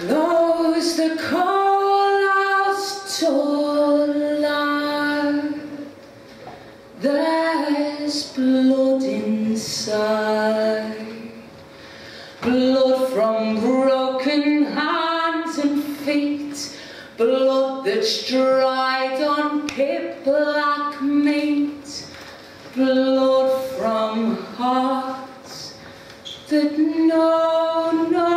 Close the coalhouse door, lad. There's blood inside. Blood from broken hands and feet. Blood that's dried on pit black meat. Blood from hearts that know no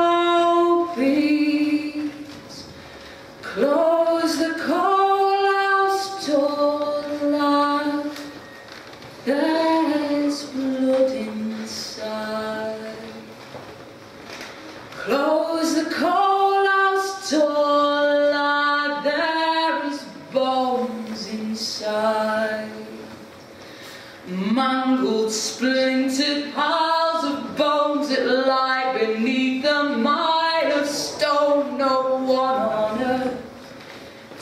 Mangled, splintered piles of bones that lie beneath a mile of stone. No one on earth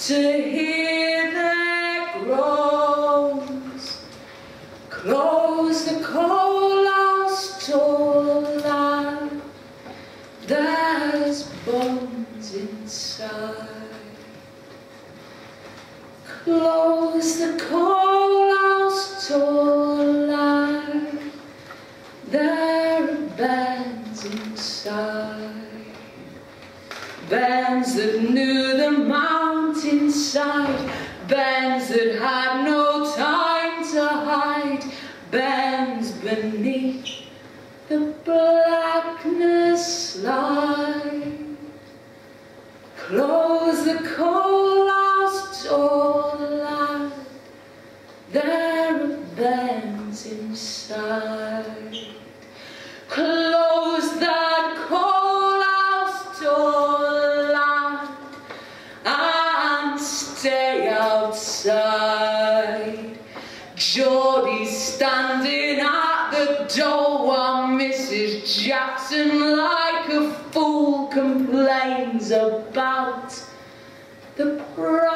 to hear their groans. Close the coalhouse door, lad. There's bones inside. Close the coalhouse door, lad. There are bairns inside. Bairns that knew the mountainside. Bairns that had no time to hide. Bairns beneath the blackness. Close that coalhouse door, lad, and stay outside. Geordie's standing at the door while Mrs. Jackson, like a fool, complains about the price